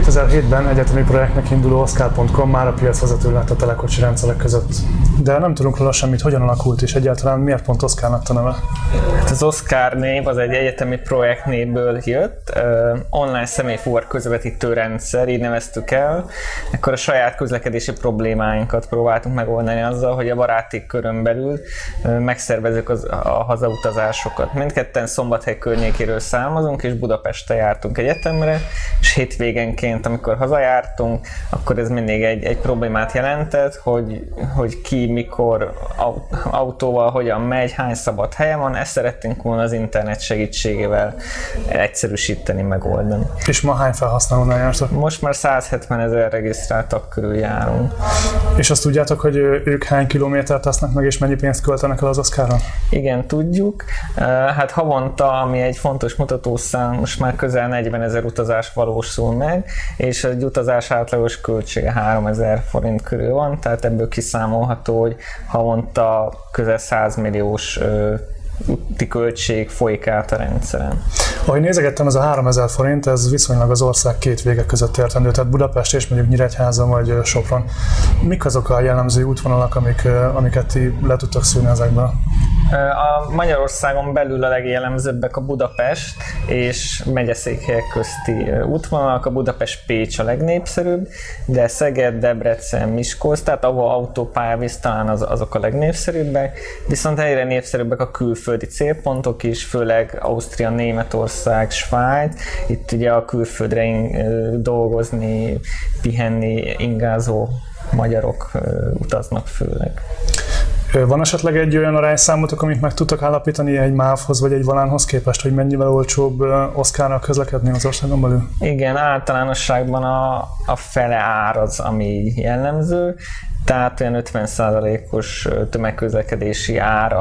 2007-ben egyetemi projektnek induló Oscar.com már a piacvezető lett a telekocsi rendszerek között. De nem tudunk róla semmit, hogyan alakult és egyáltalán miért pont Oscarnak a neve. Hát az Oscar név az egy egyetemi projektnéből jött, online személyfuvar közvetítő rendszer, így neveztük el. Akkor a saját közlekedési problémáinkat próbáltunk megoldani azzal, hogy a baráti körön belül megszervezük az, a hazautazásokat. Mindketten Szombathely környékéről származunk, és Budapestre jártunk egyetemre, és hétvégenként, amikor hazajártunk, akkor ez mindig egy, egy problémát jelentett, hogy, hogy ki, mikor autóval, hogyan megy, hány szabad helye van, ezt szeretnénk volna az internet segítségével egyszerűsíteni, megoldani. És ma hány felhasználónál jártok? Most már 170 ezer regisztráltak körül járunk. És azt tudjátok, hogy ők hány kilométert tesznek meg, és mennyi pénzt költenek el az Oscarra? Igen, tudjuk. Hát havonta, ami egy fontos mutatószám, most már közel 40 ezer utazás valósul meg, és egy utazás átlagos költsége 3000 forint körül van, tehát ebből kiszámolható, hogy havonta közel 100 milliós úti költség folyik át a rendszeren. Ahogy nézegettem, ez a 3000 forint, ez viszonylag az ország két vége között értendő, tehát Budapest és mondjuk Nyíregyháza vagy Sopron. Mik azok a jellemző útvonalak, amik, amiket ti le tudtok szűrni ezekből? A Magyarországon belül a legjellemzőbbek a Budapest és megyeszékhelyek közti útvonalak. A Budapest-Pécs a legnépszerűbb, de Szeged, Debrecen, Miskolc, tehát ahol autópályavíz talán az, azok a legnépszerűbbek, viszont egyre népszerűbbek a külföldi célpontok is, főleg Ausztria, Németország, Svájc. Itt ugye a külföldre dolgozni, pihenni, ingázó magyarok utaznak főleg. Van esetleg egy olyan arányszámotok, amit meg tudtak állapítani egy MÁV-hoz vagy egy Volánhoz képest, hogy mennyivel olcsóbb Oszkárnak közlekedni az országon belül? Igen, általánosságban a, a fele ár az, ami jellemző, tehát olyan 50%-os tömegközlekedési ár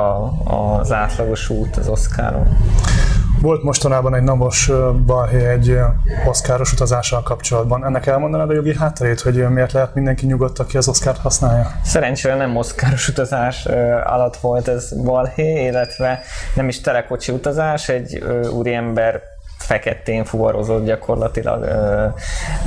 az átlagos út az Oszkáron. Volt mostanában egy napos balhé egy oszkáros utazással kapcsolatban. Ennek elmondanád a jogi hátterét, hogy miért lehet mindenki nyugodt, aki az oszkárt használja? Szerencsére nem oszkáros utazás alatt volt ez balhé, illetve nem is telekocsi utazás, egy úriember feketén fuvarozott gyakorlatilag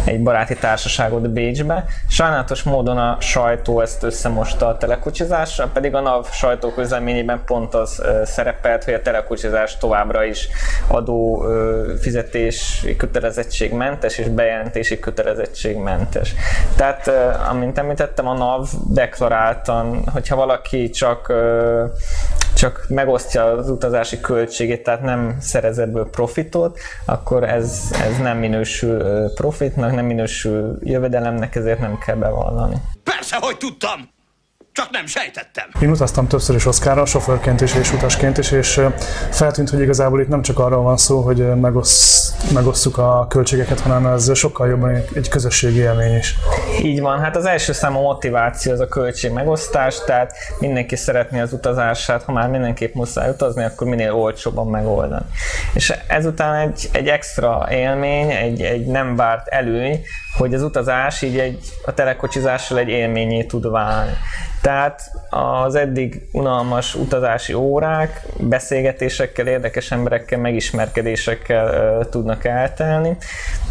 egy baráti társaságot Bécsbe. Sajnálatos módon a sajtó ezt összemosta a telekocsizásra, pedig a NAV sajtóközleményében pont az szerepelt, hogy a telekocsizás továbbra is adó ö, fizetés kötelezettségmentes és bejelentési kötelezettségmentes. Tehát, amint említettem, a NAV deklaráltan, hogyha valaki csak csak megosztja az utazási költségét, tehát nem szerez ebből profitot, akkor ez, ez nem minősül profitnak, nem minősül jövedelemnek, ezért nem kell bevallani. Persze, hogy tudtam! Csak nem sejtettem. Én utaztam többször is Oszkára, sofőrként is és utasként is, és feltűnt, hogy igazából itt nem csak arról van szó, hogy megosz, megosszuk a költségeket, hanem ez sokkal jobban egy, egy közösségi élmény is. Így van, hát az első számú motiváció az a költség megosztás, tehát mindenki szeretné az utazását, ha már mindenképp muszáj utazni, akkor minél olcsóbban megoldani. És ezután egy, egy extra élmény, egy, egy nem várt előny, hogy az utazás így egy, a telekocsizással egy élményé tud válni. Tehát az eddig unalmas utazási órák beszélgetésekkel, érdekes emberekkel, megismerkedésekkel uh, tudnak eltelni.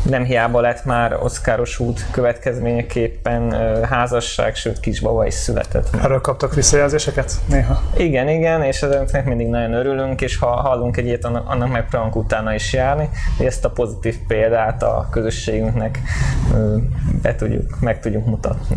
Nem hiába lett már oszkáros út következményeképpen uh, házasság, sőt kisbaba is született. Erről kaptak visszajelzéseket néha? Igen, igen, és ezeknek mindig nagyon örülünk, és ha hallunk egy ilyet, annak megpróbálunk utána is járni, hogy ezt a pozitív példát a közösségünknek uh, be tudjuk, meg tudjuk mutatni.